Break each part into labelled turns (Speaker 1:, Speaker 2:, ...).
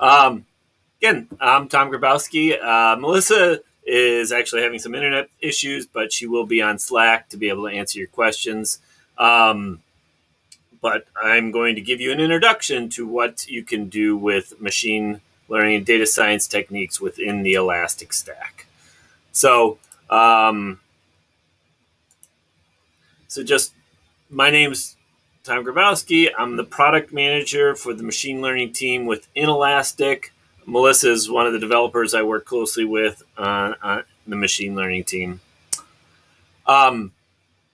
Speaker 1: Um, again, I'm Tom Grabowski. Uh, Melissa is actually having some internet issues, but she will be on Slack to be able to answer your questions. Um, but I'm going to give you an introduction to what you can do with machine learning and data science techniques within the Elastic Stack. So, um, so just my name's Tom Grabowski. I'm the product manager for the machine learning team with Elastic. Melissa is one of the developers I work closely with on, on the machine learning team. Um,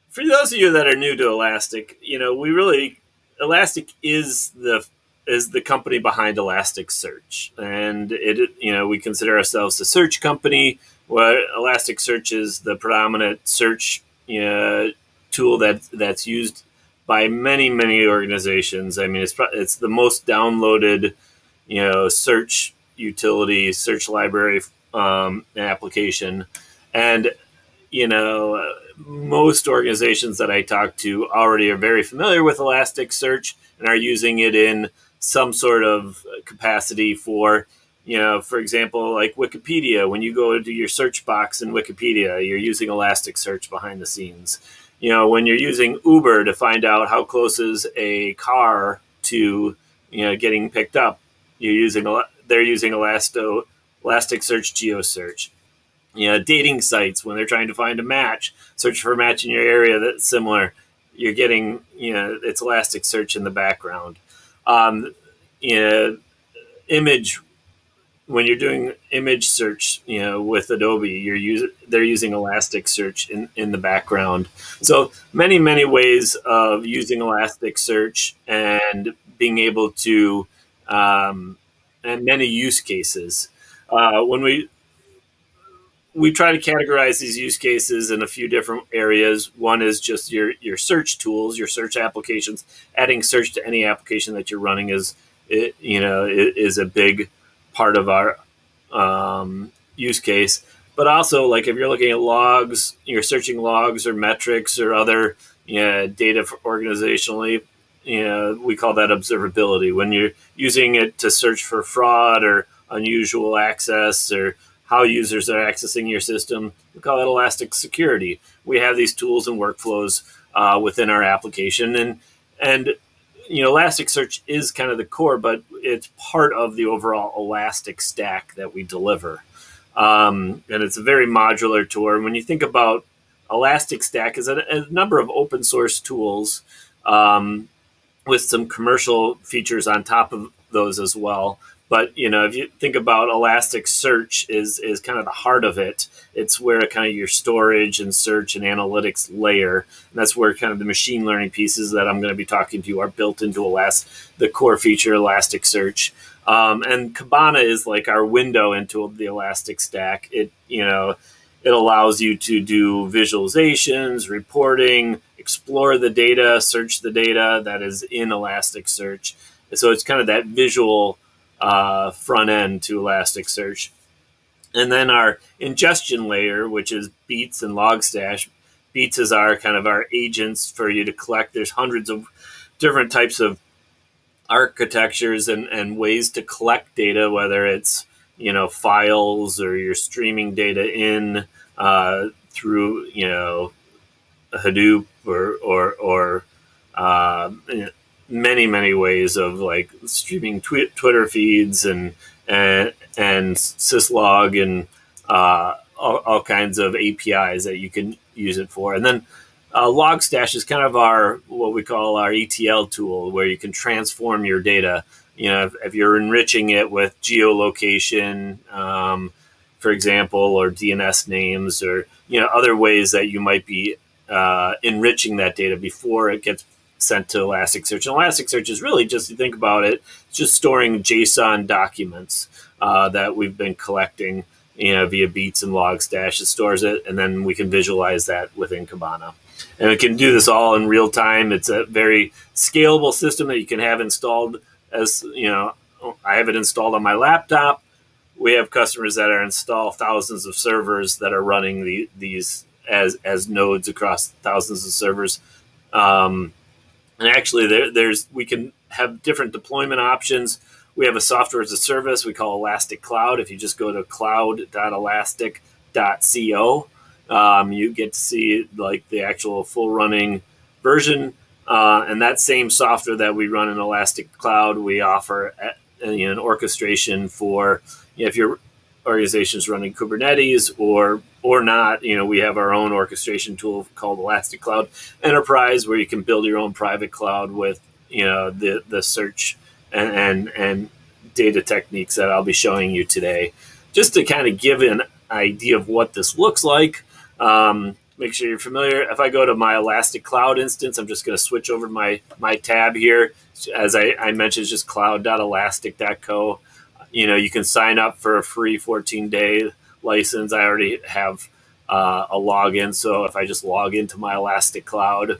Speaker 1: for those of you that are new to Elastic, you know we really Elastic is the is the company behind Elasticsearch, and it you know we consider ourselves a search company. Where Elasticsearch is the predominant search you know, tool that that's used by many many organizations. I mean, it's it's the most downloaded you know search utility, search library um, application, and you know most organizations that I talk to already are very familiar with Elasticsearch and are using it in some sort of capacity for, you know, for example, like Wikipedia. When you go into your search box in Wikipedia, you're using Elasticsearch behind the scenes. You know, when you're using Uber to find out how close is a car to, you know, getting picked up, you're using they're using Elasto Elasticsearch GeoSearch you know, dating sites when they're trying to find a match, search for a match in your area that's similar. You're getting, you know, it's Elasticsearch in the background. Um, you know, image when you're doing image search, you know, with Adobe, you're using they're using Elasticsearch in in the background. So many many ways of using Elasticsearch and being able to um, and many use cases. Uh, when we we try to categorize these use cases in a few different areas. One is just your your search tools, your search applications. Adding search to any application that you're running is it, you know is a big part of our um, use case. But also, like if you're looking at logs, you're searching logs or metrics or other you know, data organizationally. You know, we call that observability. When you're using it to search for fraud or unusual access or how users are accessing your system. We call it elastic security. We have these tools and workflows uh, within our application, and and you know Elasticsearch is kind of the core, but it's part of the overall Elastic stack that we deliver, um, and it's a very modular. And when you think about Elastic Stack, is a, a number of open source tools um, with some commercial features on top of those as well. But you know, if you think about Elasticsearch is is kind of the heart of it. It's where kind of your storage and search and analytics layer, and that's where kind of the machine learning pieces that I'm going to be talking to are built into Elastic, the core feature Elasticsearch. Um, and Kibana is like our window into the Elastic Stack. It you know it allows you to do visualizations, reporting, explore the data, search the data that is in Elasticsearch. So it's kind of that visual uh, front end to Elasticsearch. And then our ingestion layer, which is Beats and Logstash. Beats is our kind of our agents for you to collect. There's hundreds of different types of architectures and, and ways to collect data, whether it's you know files or you're streaming data in uh, through you know Hadoop or or or uh, many many ways of like streaming tw- Twitter feeds and and and syslog and uh, all, all, kinds of APIs that you can use it for, and then. Uh, Logstash is kind of our what we call our ETL tool, where you can transform your data. You know, if, if you're enriching it with geolocation, um, for example, or DNS names, or you know other ways that you might be uh, enriching that data before it gets sent to Elasticsearch. And Elasticsearch is really just to think about it, it's just storing JSON documents uh, that we've been collecting you know, via Beats and Logstash. It stores it, and then we can visualize that within Kibana. And we can do this all in real time. It's a very scalable system that you can have installed as, you know, I have it installed on my laptop. We have customers that are install thousands of servers that are running the, these as as nodes across thousands of servers. Um, and actually, there, there's we can have different deployment options. We have a software as a service we call Elastic Cloud. If you just go to cloud.elastic.co, um, you get to see like the actual full running version. Uh, and that same software that we run in Elastic Cloud, we offer a, a, an orchestration for if you know, if your organization is running Kubernetes or or not. You know, we have our own orchestration tool called Elastic Cloud Enterprise, where you can build your own private cloud with you know the the search and and, and data techniques that I'll be showing you today, just to kind of give an idea of what this looks like. Um, make sure you're familiar. If I go to my Elastic Cloud instance, I'm just going to switch over my my tab here. As I, I mentioned, it's just cloud.elastic.co. You know, you can sign up for a free 14 day license. I already have uh, a login, so if I just log into my Elastic Cloud,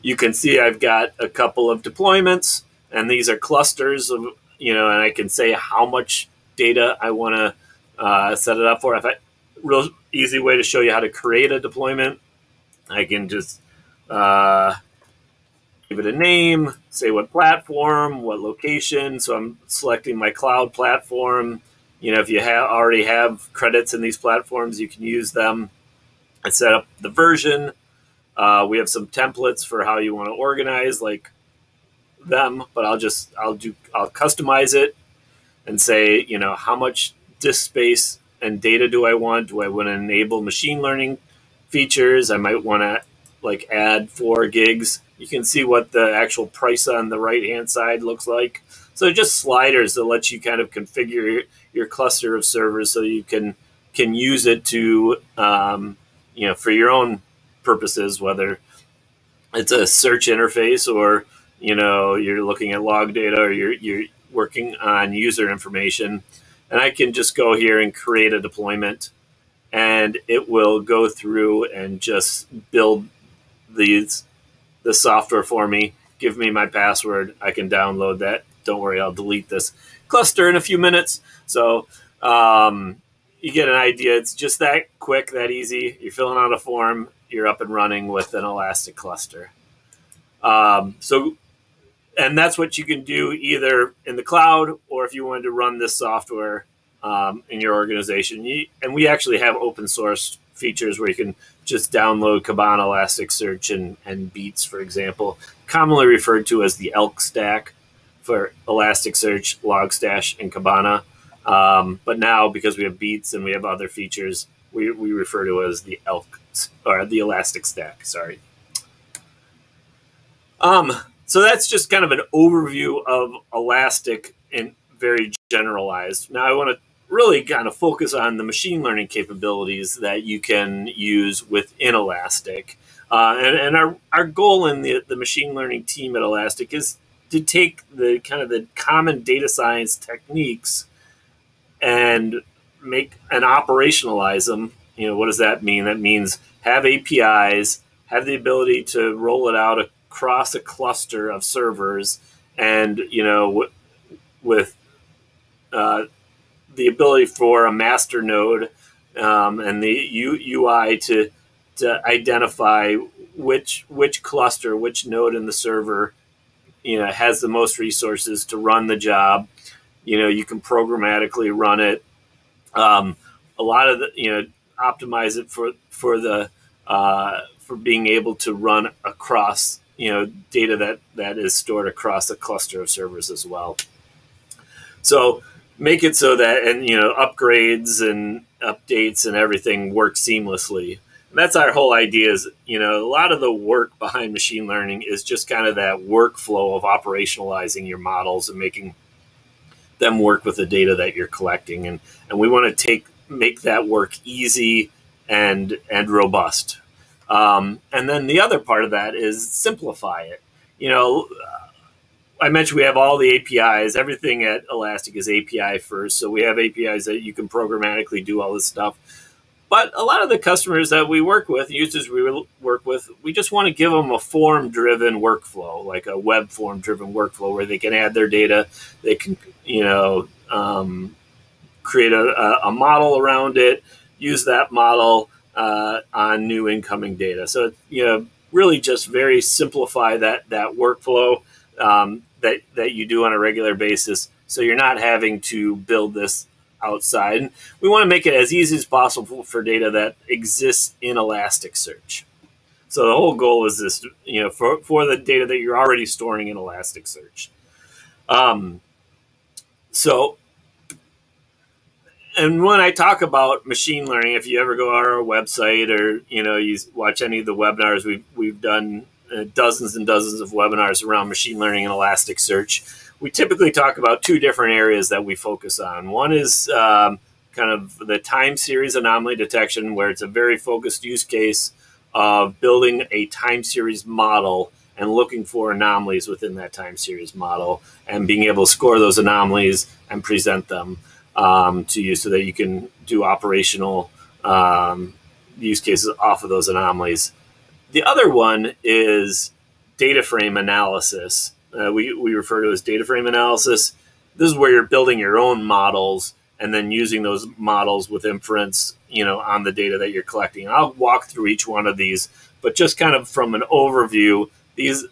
Speaker 1: you can see I've got a couple of deployments, and these are clusters of you know, and I can say how much data I want to uh, set it up for. If I real easy way to show you how to create a deployment. I can just uh, give it a name, say what platform, what location. So I'm selecting my cloud platform. You know, if you have already have credits in these platforms, you can use them. I set up the version. Uh, we have some templates for how you want to organize, like them, but I'll just I'll do I'll customize it and say you know how much disk space and data do I want? Do I want to enable machine learning features? I might want to like add four gigs. You can see what the actual price on the right hand side looks like. So just sliders that let you kind of configure your, cluster of servers so you can can use it to um, you know for your own purposes, whether it's a search interface or you know you're looking at log data or you're you're working on user information and I can just go here and create a deployment and it will go through and just build these the software for me. Give me my password. I can download that. Don't worry I'll delete this cluster in a few minutes. So um, you get an idea. It's just that quick that easy. You're filling out a form. You're up and running with an elastic cluster. Um, so and that's what you can do either in the cloud or if you wanted to run this software um, in your organization. You, and we actually have open source features where you can just download Kibana Elasticsearch and, and Beats, for example, commonly referred to as the ELK stack for Elasticsearch, Logstash, and Kibana. Um, but now, because we have Beats and we have other features, we, we refer to as the ELK or the Elastic Stack. Sorry. Um, so that's just kind of an overview of Elastic and very generalized. Now I want to really kind of focus on the machine learning capabilities that you can use within Elastic. Uh, and, and our, our goal in the, the machine learning team at Elastic is to take the kind of the common data science techniques and make and operationalize them. You know, what does that mean? That means have APIs, have the ability to roll it out across a cluster of servers, and you know, with uh, the ability for a master node um, and the U, UI to to identify which which cluster, which node in the server, you know, has the most resources to run the job. You know, you can programmatically run it. Um, a lot of the you know optimize it for for the uh, for being able to run across you know data that that is stored across a cluster of servers as well. So make it so that and you know upgrades and updates and everything work seamlessly. And that's our whole idea. Is you know a lot of the work behind machine learning is just kind of that workflow of operationalizing your models and making them work with the data that you're collecting. And and we want to take make that work easy and and robust. Um, and then the other part of that is simplify it. You know, I mentioned we have all the APIs. Everything at Elastic is API first. So we have APIs that you can programmatically do all this stuff. But a lot of the customers that we work with, users we work with, we just want to give them a form driven workflow, like a web form driven workflow where they can add their data. They can, you know, um, create a, a, model around it, use that model uh, on new incoming data. So, you know, really just very simplify that, that workflow. Um, that that you do on a regular basis So you're not having to build this outside. And we want to make it as easy as possible for data that exists in Elasticsearch. So the whole goal is this, you know, for, for the data that you're already storing in Elasticsearch. Um, so, and when I talk about machine learning, if you ever go on our website or you know you watch any of the webinars we've we've done dozens and dozens of webinars around machine learning and Elasticsearch we typically talk about two different areas that we focus on. One is um, kind of the time series anomaly detection, where it's a very focused use case of building a time series model and looking for anomalies within that time series model and being able to score those anomalies and present them um, to you so that you can do operational um, use cases off of those anomalies. The other one is data frame analysis uh, we, we refer to as data frame analysis. This is where you're building your own models and then using those models with inference, you know, on the data that you're collecting. I'll walk through each one of these, but just kind of from an overview, these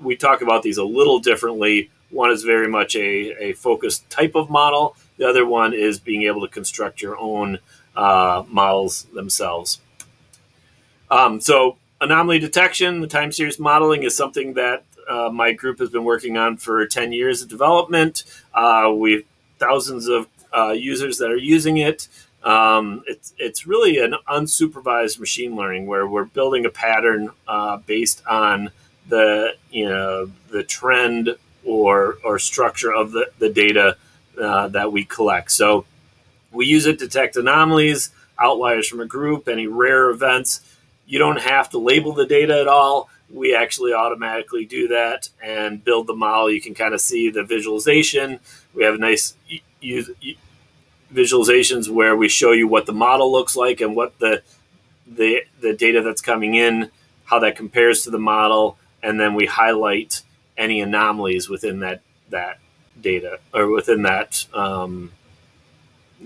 Speaker 1: we talk about these a little differently. One is very much a, a focused type of model. The other one is being able to construct your own uh, models themselves. Um, so anomaly detection, the time series modeling is something that uh, my group has been working on for 10 years of development. Uh, we've thousands of uh, users that are using it. Um, it's, it's really an unsupervised machine learning where we're building a pattern uh, based on the you know the trend or or structure of the, the data uh, that we collect. So we use it to detect anomalies, outliers from a group, any rare events. You don't have to label the data at all we actually automatically do that and build the model. You can kind of see the visualization. We have nice visualizations where we show you what the model looks like and what the the the data that's coming in, how that compares to the model, and then we highlight any anomalies within that that data or within that um,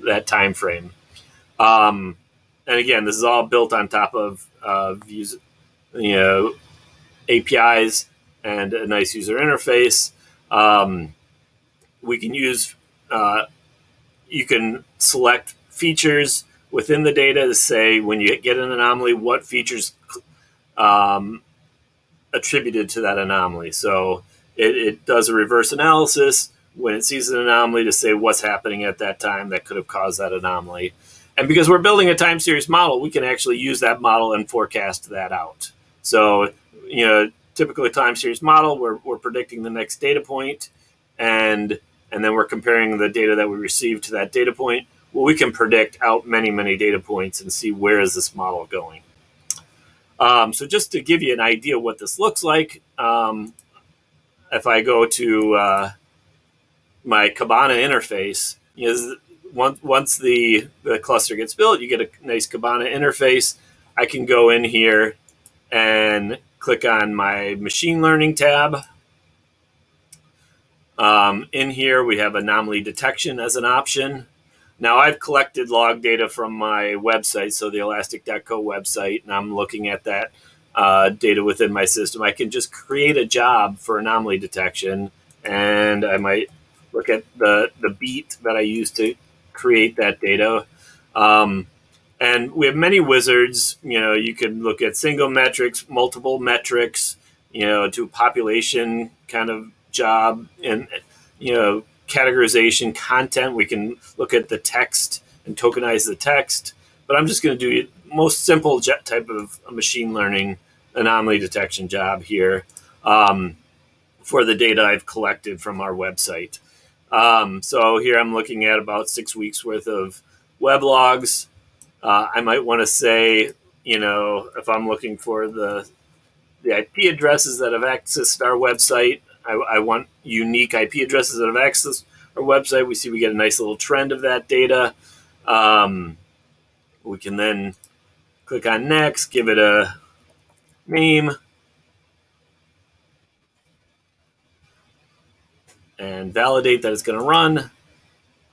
Speaker 1: that time frame. Um, and again, this is all built on top of uh, views, you know, APIs and a nice user interface. Um, we can use, uh, you can select features within the data to say when you get an anomaly, what features um, attributed to that anomaly. So it, it, does a reverse analysis when it sees an anomaly to say what's happening at that time that could have caused that anomaly. And because we're building a time series model, we can actually use that model and forecast that out. So you know, typically a time series model, we're, we're predicting the next data point and and then we're comparing the data that we received to that data point. Well, we can predict out many, many data points and see where is this model going. Um, so just to give you an idea what this looks like, um, if I go to uh, my Kibana interface, you know, once, once the, the cluster gets built, you get a nice Kibana interface. I can go in here and click on my machine learning tab. Um, in here, we have anomaly detection as an option. Now, I've collected log data from my website, so the elastic.co website, and I'm looking at that uh, data within my system. I can just create a job for anomaly detection, and I might look at the, the beat that I use to create that data. Um, and we have many wizards. You know, you can look at single metrics, multiple metrics, you know, to population kind of job and, you know, categorization content. We can look at the text and tokenize the text. But I'm just going to do most simple type of machine learning anomaly detection job here um, for the data I've collected from our website. Um, so here I'm looking at about six weeks worth of web logs. Uh, I might want to say, you know, if I'm looking for the the IP addresses that have accessed our website, I, I want unique IP addresses that have accessed our website. We see we get a nice little trend of that data. Um, we can then click on next, give it a name, and validate that it's going to run.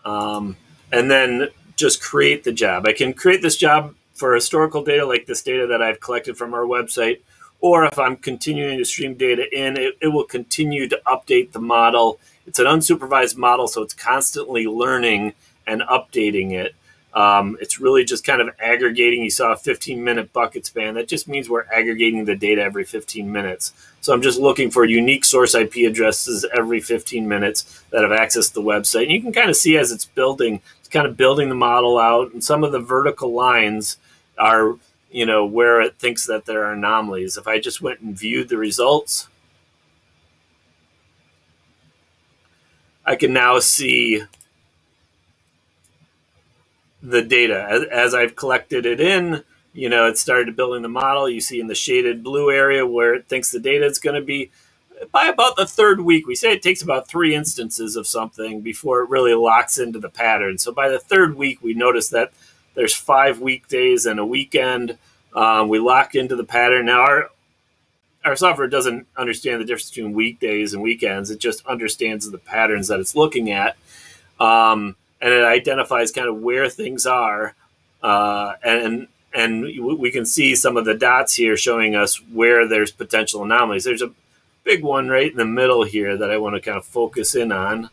Speaker 1: Um, and then just create the job. I can create this job for historical data like this data that I've collected from our website, or if I'm continuing to stream data in, it, it will continue to update the model. it's an unsupervised model, so it's constantly learning and updating it. Um, it's really just kind of aggregating. You saw a 15 minute bucket span. That just means we're aggregating the data every 15 minutes. So I'm just looking for unique source IP addresses every 15 minutes that have accessed the website. And you can kind of see as it's building, it's kind of building the model out. And some of the vertical lines are, you know, where it thinks that there are anomalies. If I just went and viewed the results, I can now see the data as, as I've collected it in. You know, it started building the model. You see in the shaded blue area where it thinks the data is going to be. By about the third week, we say it takes about three instances of something before it really locks into the pattern. So by the third week, we notice that there's five weekdays and a weekend. Um, we lock into the pattern. Now our our software doesn't understand the difference between weekdays and weekends. It just understands the patterns that it's looking at. Um, and it identifies kind of where things are, uh, and and we can see some of the dots here showing us where there's potential anomalies. There's a big one right in the middle here that I want to kind of focus in on.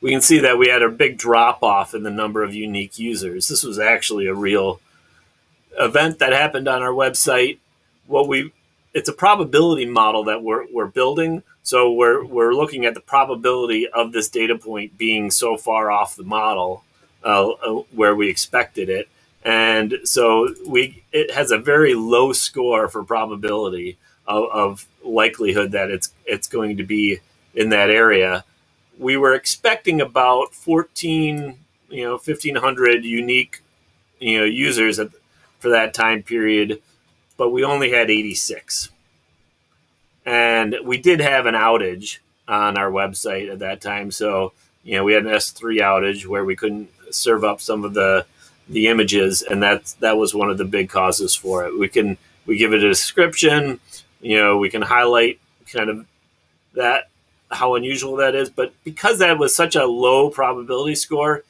Speaker 1: We can see that we had a big drop off in the number of unique users. This was actually a real event that happened on our website. What we it's a probability model that we're, we're building. So we're, we're looking at the probability of this data point being so far off the model uh, uh, where we expected it. And so we it has a very low score for probability of, of likelihood that it's it's going to be in that area. We were expecting about 14, you know, 1500 unique, you know, users at, for that time period but we only had 86. And we did have an outage on our website at that time. So, you know, we had an S3 outage where we couldn't serve up some of the the images, and that that was one of the big causes for it. We can we give it a description, you know, we can highlight kind of that how unusual that is, but because that was such a low probability score,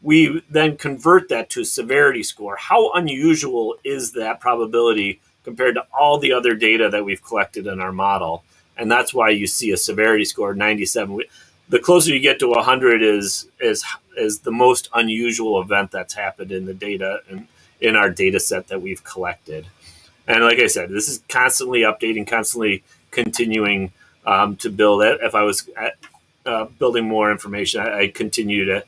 Speaker 1: we then convert that to a severity score. How unusual is that probability compared to all the other data that we've collected in our model. And that's why you see a severity score of 97. The closer you get to 100 is is is the most unusual event that's happened in the data and in our data set that we've collected. And like I said, this is constantly updating, constantly continuing um, to build it. If I was at, uh, building more information, I, I continue to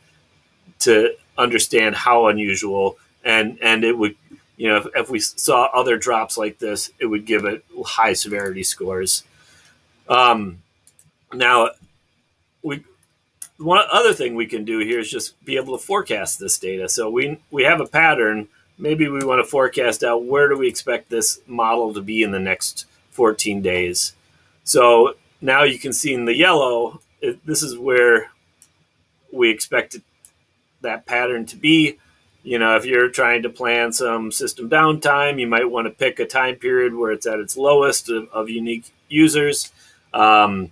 Speaker 1: to understand how unusual and and it would you know, if, if, we saw other drops like this, it would give it high severity scores. Um, now, we one other thing we can do here is just be able to forecast this data. So we we have a pattern. Maybe we want to forecast out where do we expect this model to be in the next 14 days. So now you can see in the yellow, it, this is where we expect that pattern to be you know, if you're trying to plan some system downtime, you might want to pick a time period where it's at its lowest of, of unique users. Um,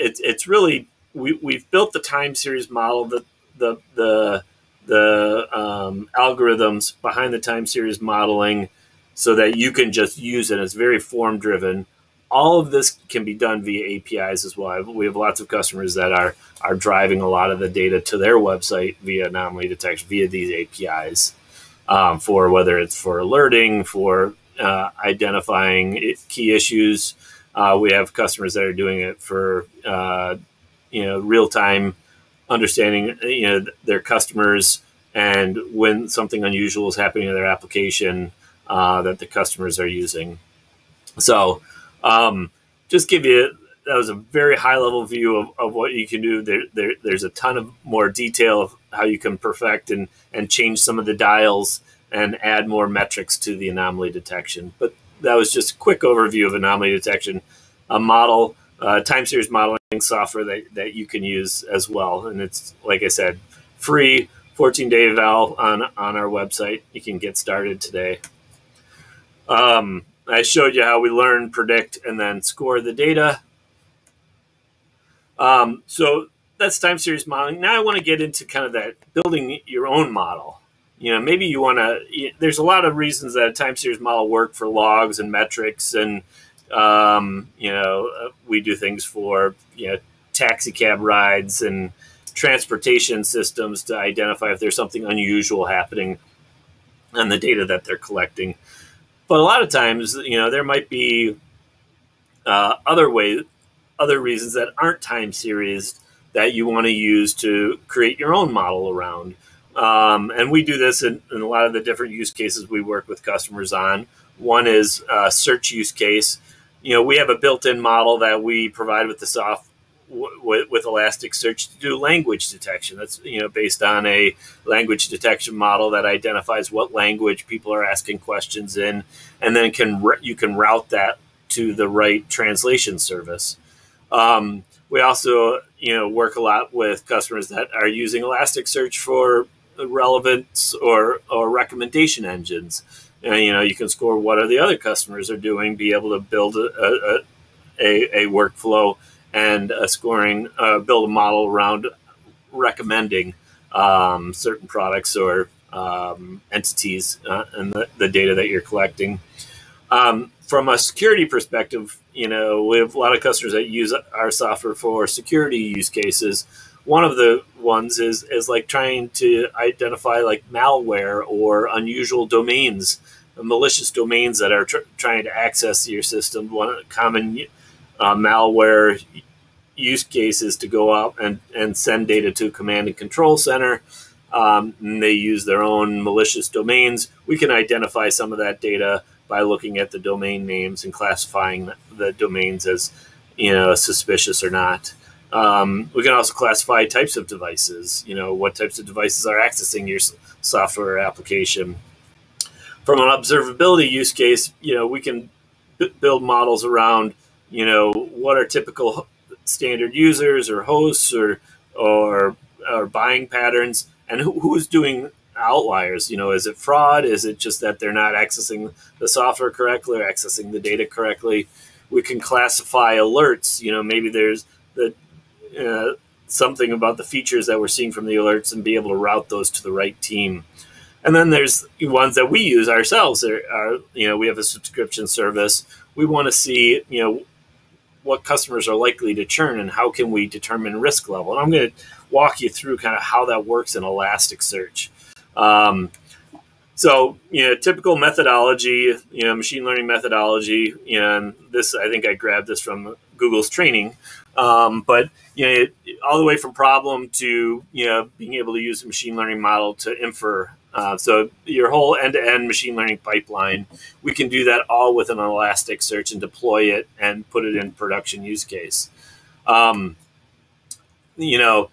Speaker 1: it, it's really we, we've built the time series model, the the the the um, algorithms behind the time series modeling, so that you can just use it. It's very form driven all of this can be done via APIs as well. We have lots of customers that are are driving a lot of the data to their website via anomaly detection via these APIs um, for whether it's for alerting, for uh, identifying key issues. Uh, we have customers that are doing it for uh, you know real time understanding you know their customers and when something unusual is happening in their application uh, that the customers are using. So um, just give you that was a very high level view of, of what you can do. There, there, there's a ton of more detail of how you can perfect and, and change some of the dials and add more metrics to the anomaly detection. But that was just a quick overview of anomaly detection, a model, uh, time series modeling software that, that you can use as well. And it's, like I said, free 14 day eval on, on our website. You can get started today. Um, I showed you how we learn, predict, and then score the data. Um, so that's time series modeling. Now I want to get into kind of that building your own model. You know, maybe you want to. There's a lot of reasons that a time series model work for logs and metrics and Um, you know, uh, we do things for you know taxi cab rides and transportation systems to identify if there's something unusual happening on the data that they're collecting. But a lot of times, you know, there might be uh, other ways, other reasons that aren't time series that you want to use to create your own model around. Um, and we do this in, in, a lot of the different use cases we work with customers on. One is a search use case. You know, we have a built-in model that we provide with the soft with, with Elasticsearch to do language detection. That's you know based on a language detection model that identifies what language people are asking questions in, and then can you can route that to the right translation service. Um, we also you know work a lot with customers that are using Elasticsearch for relevance or or recommendation engines. And, you know, you can score what are the other customers are doing, be able to build a, a, a, a workflow and a scoring, uh, build a model around recommending um, certain products or um, entities uh, and the, the, data that you're collecting. Um, from a security perspective, you know, we have a lot of customers that use our software for security use cases. One of the ones is is like trying to identify like malware or unusual domains, malicious domains that are tr- trying to access your system. One common uh, malware use cases to go out and, and send data to command and control center. Um, and they use their own malicious domains. We can identify some of that data by looking at the domain names and classifying the domains as you know suspicious or not. Um, we can also classify types of devices. You know what types of devices are accessing your software application. From an observability use case, you know we can build models around you know what are typical standard users or hosts or or, or buying patterns? And who, who's doing outliers? You know is it fraud? Is it just that they're not accessing the software correctly or accessing the data correctly? We can classify alerts. You know maybe there's the uh, something about the features that we're seeing from the alerts and be able to route those to the right team. And then there's ones that we use ourselves. Are, are you know we have a subscription service. We want to see you know what customers are likely to churn and how can we determine risk level. And I'm going to walk you through kind of how that works in Elasticsearch. Um, so, you know, typical methodology, you know, machine learning methodology, and this, I think I grabbed this from Google's training, um, but, you know, all the way from problem to, you know, being able to use a machine learning model to infer uh, so your whole end-to-end machine learning pipeline, we can do that all with an Elasticsearch and deploy it and put it in production use case. Um, you know,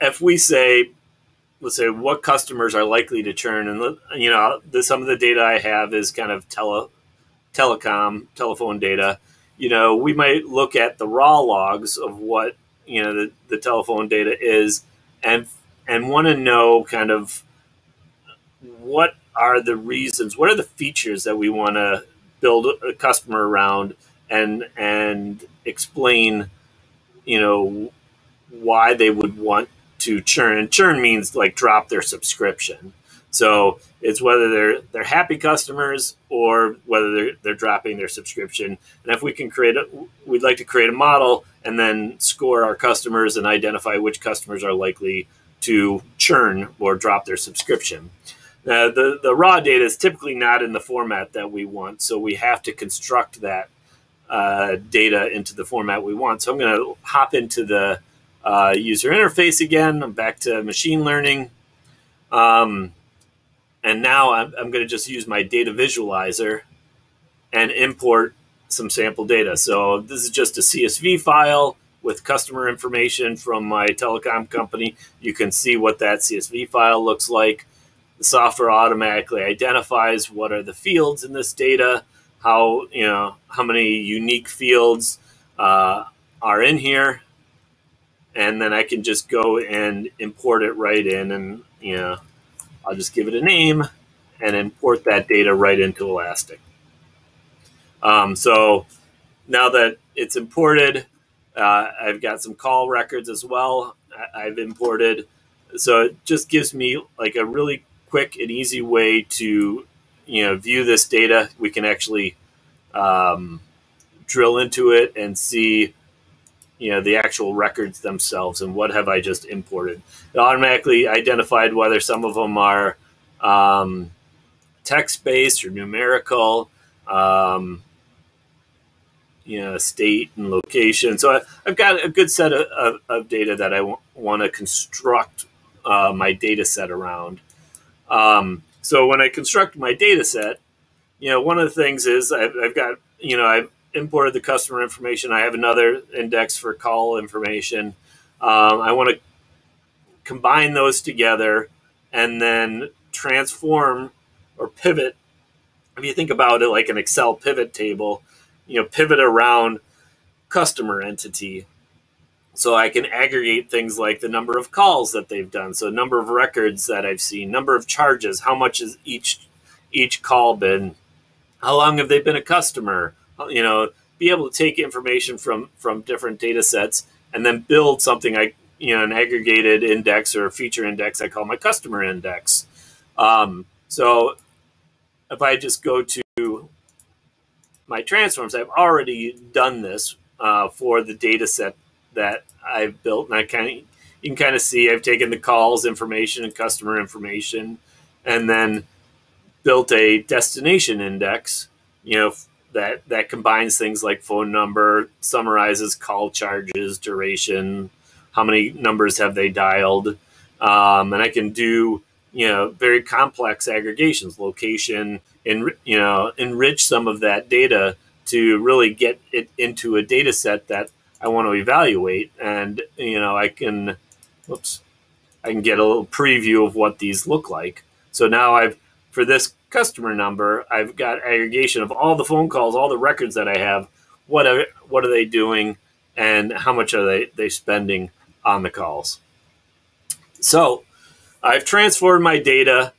Speaker 1: if we say, let's say, what customers are likely to churn, and you know, the, some of the data I have is kind of tele, telecom, telephone data. You know, we might look at the raw logs of what you know the, the telephone data is, and and want to know kind of what are the reasons, what are the features that we want to build a customer around and and explain, you know, why they would want to churn. And churn means like drop their subscription. So it's whether they're they're happy customers or whether they're, they're dropping their subscription. And if we can create a, we'd like to create a model and then score our customers and identify which customers are likely to churn or drop their subscription. Uh, the, the raw data is typically not in the format that we want, so we have to construct that uh, data into the format we want. So I'm going to hop into the uh, user interface again. I'm back to machine learning. Um, and now I'm, I'm going to just use my data visualizer and import some sample data. So this is just a CSV file with customer information from my telecom company. You can see what that CSV file looks like. The software automatically identifies what are the fields in this data, how you know how many unique fields uh, are in here, and then I can just go and import it right in, and you know I'll just give it a name and import that data right into Elastic. Um, so now that it's imported, uh, I've got some call records as well. I've imported, so it just gives me like a really quick and easy way to you know view this data. We can actually um, drill into it and see you know the actual records themselves and what have I just imported. It automatically identified whether some of them are um, text based or numerical, um, you know, state and location. So I, have got a good set of, of, of data that I want to construct uh, my data set around. Um, so when I construct my data set, you know, one of the things is I've, I've got, you know, I've imported the customer information. I have another index for call information. Um, I want to combine those together and then transform or pivot. If you think about it like an Excel pivot table, you know, pivot around customer entity. So I can aggregate things like the number of calls that they've done, so number of records that I've seen, number of charges, how much has each each call been, how long have they been a customer, you know, be able to take information from from different data sets and then build something I you know an aggregated index or feature index I call my customer index. Um, so if I just go to my transforms, I've already done this uh, for the data set that I've built, and I kind of you can kind of see I've taken the calls information and customer information, and then built a destination index. You know that that combines things like phone number, summarizes call charges, duration, how many numbers have they dialed, um, and I can do you know very complex aggregations, location, and you know enrich some of that data to really get it into a data set that I want to evaluate, and you know I can, whoops, I can get a little preview of what these look like. So now I've for this customer number, I've got aggregation of all the phone calls, all the records that I have. What are what are they doing, and how much are they they spending on the calls? So, I've transformed my data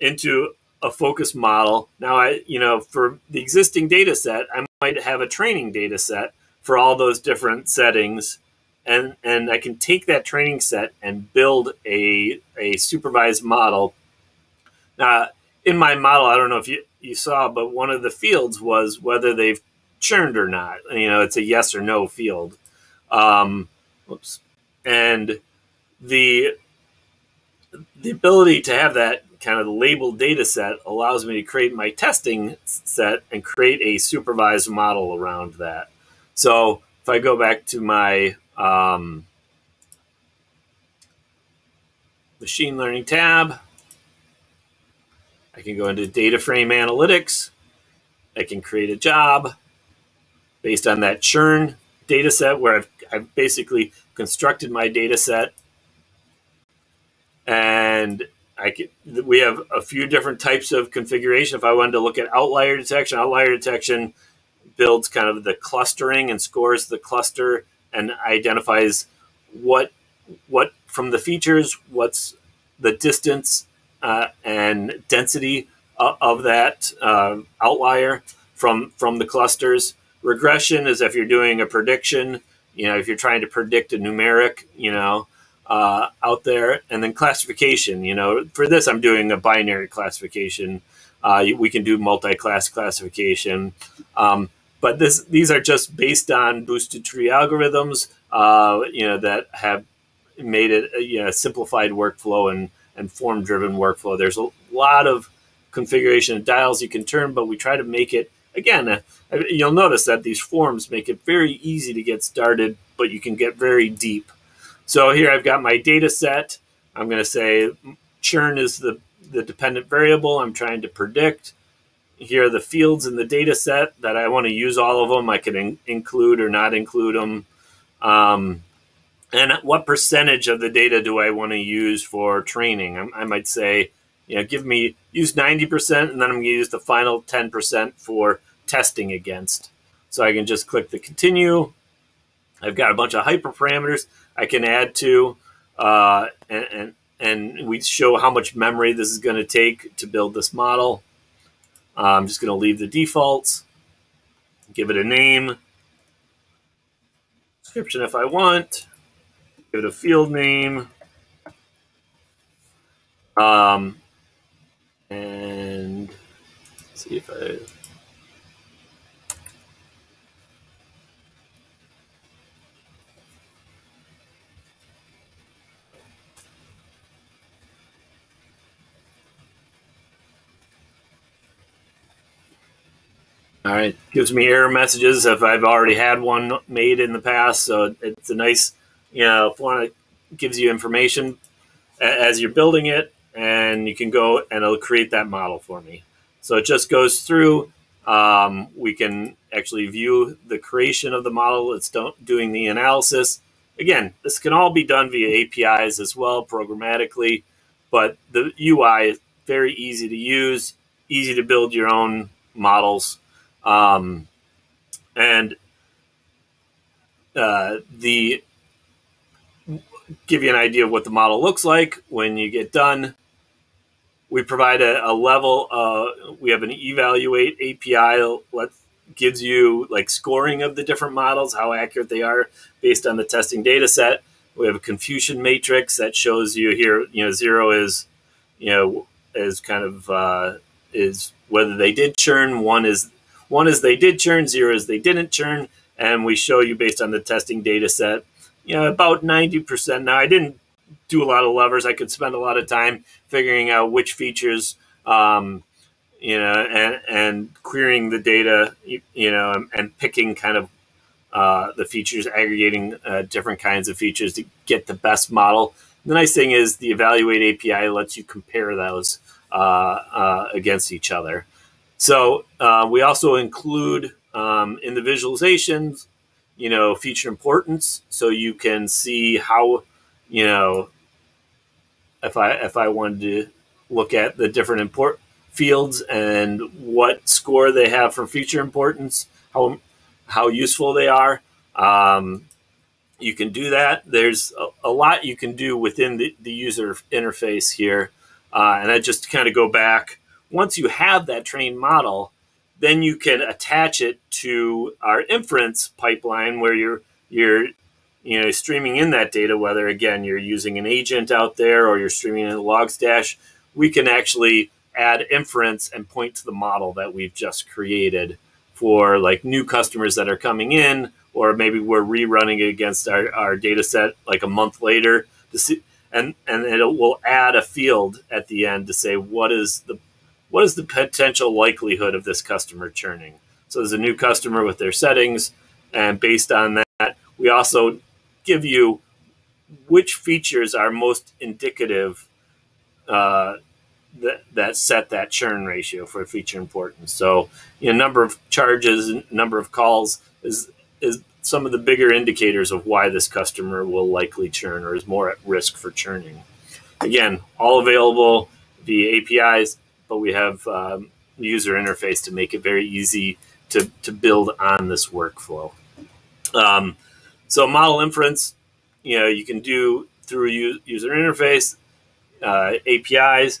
Speaker 1: into a focus model. Now, I you know for the existing data set, I might have a training data set for all those different settings. And, and I can take that training set and build a, a supervised model. Now, in my model, I don't know if you, you saw, but one of the fields was whether they've churned or not. You know, it's a yes or no field. Um, whoops. And the the ability to have that kind of labeled data set allows me to create my testing set and create a supervised model around that. So if I go back to my um, machine learning tab, I can go into data frame analytics. I can create a job based on that churn data set where I've, I've basically constructed my data set. And I can, we have a few different types of configuration. If I wanted to look at outlier detection, outlier detection builds kind of the clustering and scores the cluster and identifies what what from the features, what's the distance uh, and density of, of that uh, outlier from from the clusters. Regression is if you're doing a prediction, you know, if you're trying to predict a numeric, you know, uh, out there, and then classification. You know, for this, I'm doing a binary classification. Uh, we can do multi-class classification, um, but this these are just based on boosted tree algorithms. Uh, you know that have made it a you know, simplified workflow and and form driven workflow. There's a lot of configuration of dials you can turn, but we try to make it again. Uh, you'll notice that these forms make it very easy to get started, but you can get very deep. So here I've got my data set. I'm going to say churn is the, the dependent variable I'm trying to predict. Here are the fields in the data set that I want to use all of them. I can in include or not include them. Um, and what percentage of the data do I want to use for training? I, I might say, you know, give me use 90% and then I'm going to use the final 10% for testing against. So I can just click the continue. I've got a bunch of hyperparameters I can add to, uh, and, and, and we show how much memory this is going to take to build this model. Uh, I'm just going to leave the defaults, give it a name, description if I want give it a field name. Um, and see if I All right, gives me error messages if I've already had one made in the past. So it's a nice, you know, one gives you information as you're building it, and you can go and it'll create that model for me. So it just goes through. Um, we can actually view the creation of the model. It's doing the analysis. Again, this can all be done via APIs as well, programmatically, but the UI is very easy to use, easy to build your own models. Um, and uh, the give you an idea of what the model looks like when you get done. We provide a, a level. Uh, we have an evaluate API that gives you like scoring of the different models, how accurate they are based on the testing data set. We have a confusion matrix that shows you here. You know, zero is, you know, is kind of uh, is whether they did churn. One is one is they did churn. Zero is they didn't churn. And we show you based on the testing data set. You know, about ninety percent. Now, I didn't do a lot of levers. I could spend a lot of time figuring out which features, um, you know, and and querying the data, you know, and, and picking kind of uh, the features, aggregating uh, different kinds of features to get the best model. The nice thing is the Evaluate API lets you compare those uh, uh against each other. So uh, we also include um, in the visualizations, you know, feature importance, so you can see how, you know, if I if I wanted to look at the different import fields and what score they have for feature importance, how how useful they are. Um, you can do that. There's a, a, lot you can do within the, the user interface here. Uh, and I just kind of go back. Once you have that trained model, then you can attach it to our inference pipeline where you're you're you know, streaming in that data, whether again you're using an agent out there or you're streaming in Logstash, we can actually add inference and point to the model that we've just created for like new customers that are coming in, or maybe we're rerunning it against our, our data set like a month later to see and and it will add a field at the end to say what is the what is the potential likelihood of this customer churning. So there's a new customer with their settings, and based on that, we also give you which features are most indicative uh, that, that set that churn ratio for feature importance. So, you know, number of charges, number of calls is is some of the bigger indicators of why this customer will likely churn or is more at risk for churning. Again, all available via APIs, but we have um, user interface to make it very easy to, to build on this workflow. Um, so model inference, you know, you can do through user interface, uh, APIs,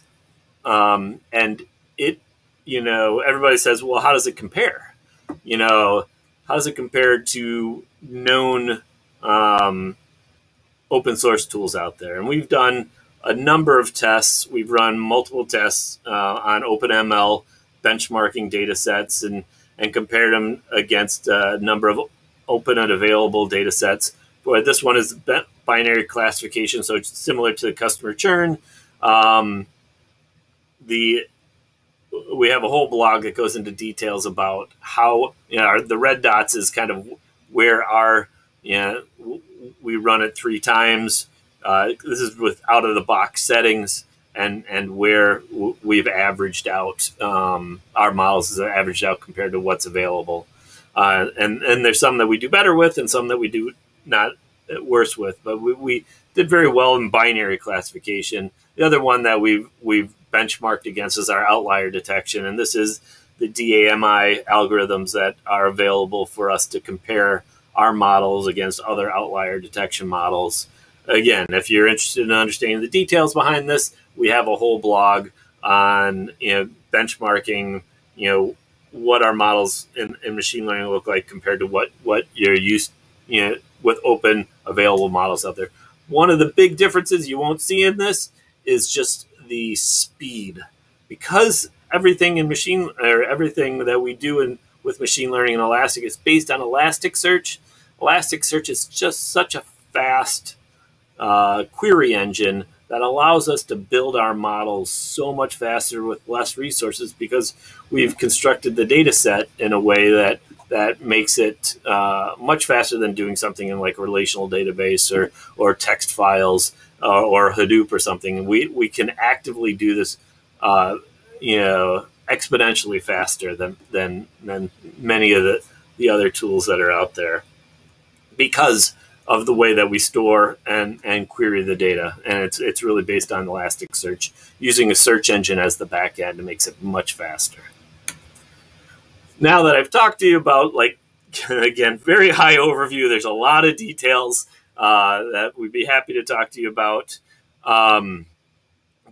Speaker 1: um, and it, you know, everybody says, well, how does it compare? You know, how does it compare to known um, open source tools out there? And we've done a number of tests. We've run multiple tests uh, on OpenML benchmarking data sets and, and compared them against a number of open and available data sets. But this one is binary classification, so it's similar to the customer churn. Um, the we have a whole blog that goes into details about how you know the red dots is kind of where our you know we run it three times. Uh, this is with out of the box settings and and where we've averaged out um, our models is averaged out compared to what's available. Uh, and and there's some that we do better with, and some that we do not worse with. But we, we did very well in binary classification. The other one that we've we've benchmarked against is our outlier detection, and this is the DAMI algorithms that are available for us to compare our models against other outlier detection models. Again, if you're interested in understanding the details behind this, we have a whole blog on you know benchmarking you know what our models in, in machine learning look like compared to what what you're used you know with open available models out there. One of the big differences you won't see in this is just the speed because everything in machine or everything that we do in with machine learning and elastic is based on elasticsearch elasticsearch is just such a fast uh, query engine that allows us to build our models so much faster with less resources because we've constructed the data set in a way that that makes it uh, much faster than doing something in like a relational database or or text files uh, or Hadoop or something. We we can actively do this, uh, you know, exponentially faster than than than many of the the other tools that are out there because of the way that we store and, and query the data. And it's, it's really based on Elasticsearch. Using a search engine as the back backend makes it much faster. Now that I've talked to you about, like, again, very high overview, there's a lot of details uh, that we'd be happy to talk to you about. Um,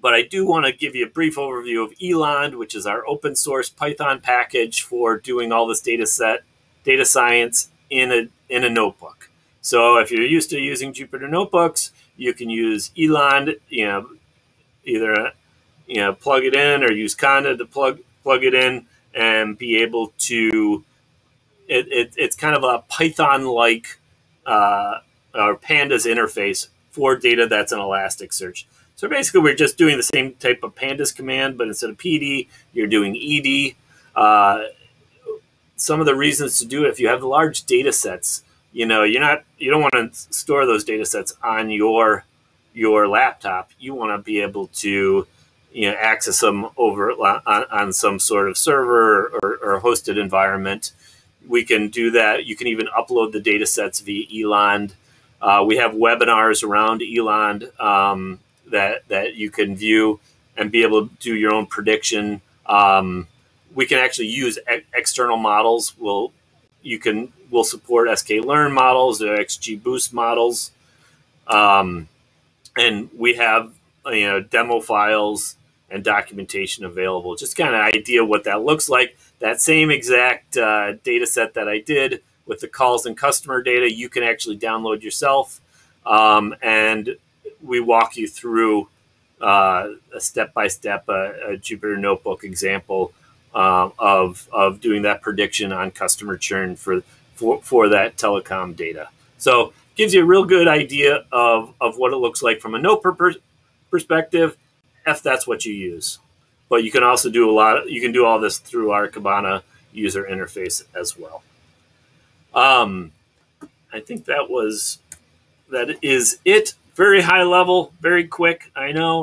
Speaker 1: but I do want to give you a brief overview of Eland, which is our open source Python package for doing all this data set, data science in a, in a notebook. So if you're used to using Jupyter notebooks, you can use Eland, you know, either you know plug it in or use Conda to plug plug it in and be able to. It, it it's kind of a Python-like uh, or Pandas interface for data that's an Elasticsearch. So basically, we're just doing the same type of Pandas command, but instead of PD, you're doing ED. Uh, some of the reasons to do it, if you have large data sets, you know you're not you don't want to store those data sets on your your laptop. You want to be able to you know access them over on, on some sort of server or, or, hosted environment. We can do that. You can even upload the data sets via eland. Uh, we have webinars around eland um, that that you can view and be able to do your own prediction. Um, we can actually use e- external models. We'll you can will support sklearn models or XGBoost models, um, and we have you know demo files and documentation available. Just kind of idea what that looks like. That same exact uh, data set that I did with the calls and customer data, you can actually download yourself, um, and we walk you through uh, a step by step a Jupyter Notebook example uh, of of doing that prediction on customer churn for for, for that telecom data. So gives you a real good idea of, of what it looks like from a note per perspective, if that's what you use. But you can also do a lot. Of, you can do all this through our Kibana user interface as well. Um, I think that was that is it. Very high level, very quick. I know.